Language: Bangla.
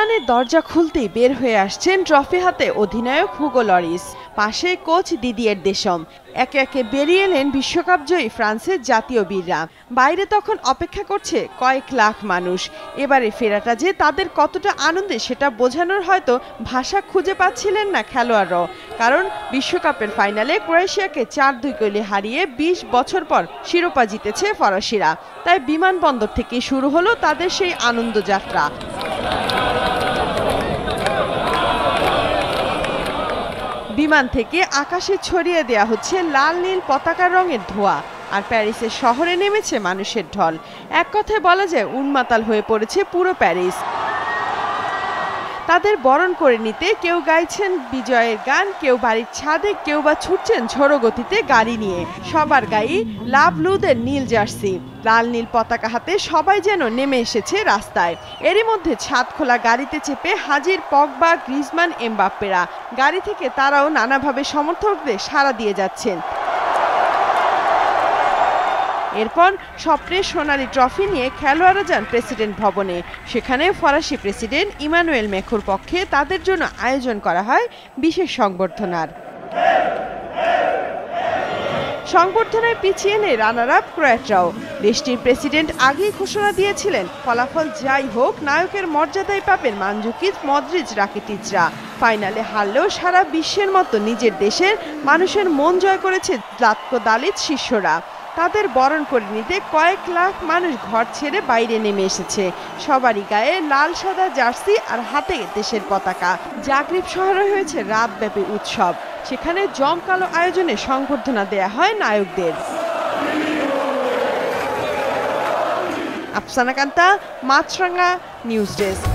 বিমানের দরজা খুলতেই বের হয়ে আসছেন ট্রফি হাতে অধিনায়ক হুগো লরিস। পাশে কোচ দিদিয়ের দেশম। একে একে বেরিয়ে এলেন বিশ্বকাপ জয়ী ফ্রান্সের জাতীয় বীররা। বাইরে তখন অপেক্ষা করছে কয়েক লাখ মানুষ। এবারে ফেরাটা যে তাদের কতটা আনন্দে সেটা বোঝানোর হয়তো ভাষা খুঁজে পাচ্ছিলেন না খেলোয়াড়রাও। কারণ বিশ্বকাপের ফাইনালে ক্রোয়েশিয়াকে চার দুই গোলে হারিয়ে ২০ বছর পর শিরোপা জিতেছে ফরাসিরা। তাই বিমানবন্দর থেকে শুরু হলো তাদের সেই আনন্দযাত্রা বিমান থেকে আকাশে ছড়িয়ে দেয়া হচ্ছে লাল নীল পতাকার রঙের ধোয়া, আর প্যারিসের শহরে নেমেছে মানুষের ঢল। এক কথায় বলা যায়, উন্মাতাল হয়ে পড়েছে পুরো প্যারিস। তাদের বরণ করে নিতে কেউ গাইছেন বিজয়ের গান, কেউ বাড়ির ছাদে, কেউ বা ছুটছেন ঝোড়ো গতিতে গাড়ি নিয়ে। সবার গায়ে লাভ লুদের নীল জার্সি। লাল নীল পতাকা হাতে সবাই যেন নেমে এসেছে রাস্তায়। এরই মধ্যে ছাদ খোলা গাড়িতে চেপে হাজির পগবা, গ্রিজমান, এমবাপ্পেরা। গাড়ি থেকে তারাও নানাভাবে সমর্থকদের সাড়া দিয়ে যাচ্ছেন। এরপর স্বপ্নের সোনালী ট্রফি নিয়ে খেলোয়াড়রা যান প্রেসিডেন্ট ভবনে। সেখানে ফরাসি প্রেসিডেন্ট ইমানুয়েল মেখুর পক্ষে তাদের জন্য আয়োজন করা হয় বিশেষ সংবর্ধনার। সংবর্ধনায় পিছিয়ে নেই রানার আপ ক্রোয়াটরাও। দেশটির প্রেসিডেন্ট আগেই ঘোষণা দিয়েছিলেন, ফলাফল যাই হোক, নায়কের মর্যাদায় পাবেন মানজুকিজ মদ্রিজ রাকিটিজরা ফাইনালে হারলেও সারা বিশ্বের মতো নিজের দেশের মানুষের মন জয় করেছে দালিত শিষ্যরা। তাদের বরণ করে নিতে কয়েক লাখ মানুষ ঘর ছেড়ে বাইরে নেমে এসেছে। সবারই গায়ে লাল, সাদা জার্সি আর হাতে দেশের পতাকা। জাগরিব শহরে হয়েছে রাতব্যাপী উৎসব। সেখানে জমকালো আয়োজনে সংবর্ধনা দেয়া হয় নায়কদের। Afsana Kanta Maasranga news desk.